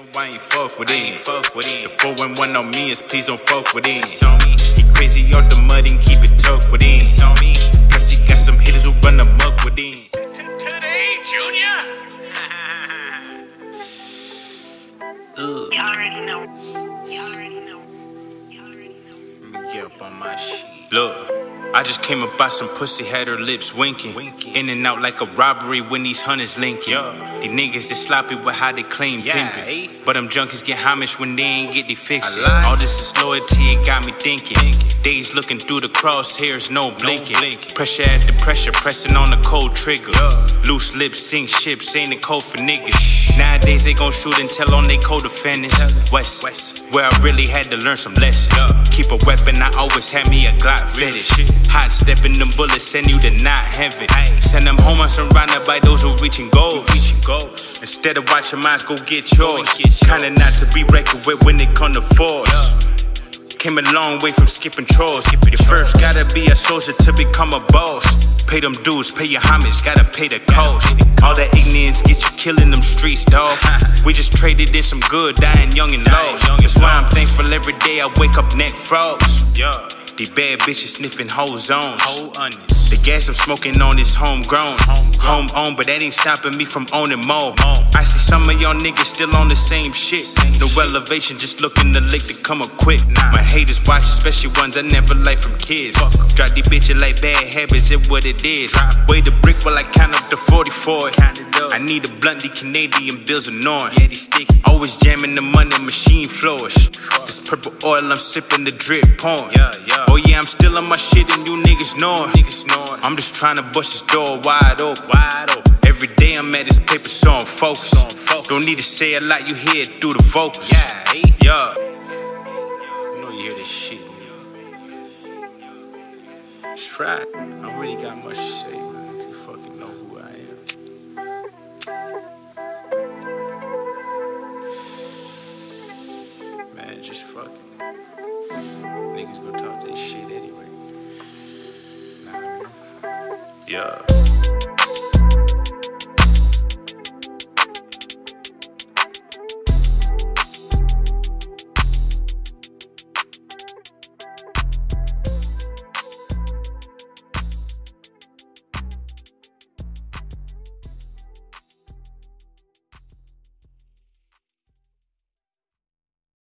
No, I ain't fuck with it. Fuck with it. The 4 and 1 on me is please don't fuck with it. on me. He crazy off the mud and keep it tucked with it. on me. Plus he got some hitters who run amok with it. Today, Junior. Ugh. You already know. You already know. You already know. Let me get up on my shit. Look. I just came about some pussy, had her lips winking. winking. In and out like a robbery when these hunters linking. Yeah. These niggas is sloppy with how they claim yeah, pimping. Eh? But them junkies get homage when they ain't get they fix it. All this is loyalty, it got me thinking. thinking. Days looking through the crosshairs, no blinking. No blinking. Pressure at the pressure, pressing on the cold trigger. Yeah. Loose lips sink ships, ain't it cold for niggas. Nowadays they gon' shoot and tell on they co-defendants. West, West, where I really had to learn some lessons. Yeah. Keep a weapon, I always had me a Glock fetish. Hot stepping them bullets, send you to not heaven. Send them home, I'm surrounded by those who reaching goals. Instead of watching mine, go get yours. Kinda not to be reckoned with when it come to force. Came a long way from skipping trolls. You first gotta be a soldier to become a boss. Pay them dues, pay your homage, gotta pay the cost. All that ignorance get you killing them streets, dog. We just traded in some good, dying young and low. That's why I'm thankful every day I wake up neck froze. Yeah. These bad bitches sniffing whole zones. Whole onions. The gas I'm smoking on is homegrown. Home owned, but that ain't stopping me from owning more. I see some of y'all niggas still on the same shit. No elevation, just looking to lick to come up quick. My haters watch, especially ones I never like from kids. Drop these bitches like bad habits, it what it is. Weigh the brick while I count up to 44. I need a blunt, the Canadian bills annoying. Yeah, they sticky. Always jamming the money, machine flourish. This purple oil, I'm sipping the drip pouring. Yeah, yeah. Oh yeah, I'm still on my shit and you niggas knowin'. Niggas. I'm just trying to bust this door wide open. Wide open. Every day I'm at this paper, so I'm focused. So I'm focused. Don't need to say a lot, you hear it through the vocals. Yeah, eh? yeah. You know you hear this shit, man. It's Friday. I don't really got much to say, man. You fucking know who I am. Man, just fucking. Niggas gonna talk this shit anyway. Yeah.